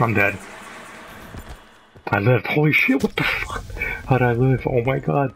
I'm dead. I lived. Holy shit, what the fuck? How'd I live? Oh my god.